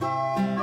Música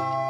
Música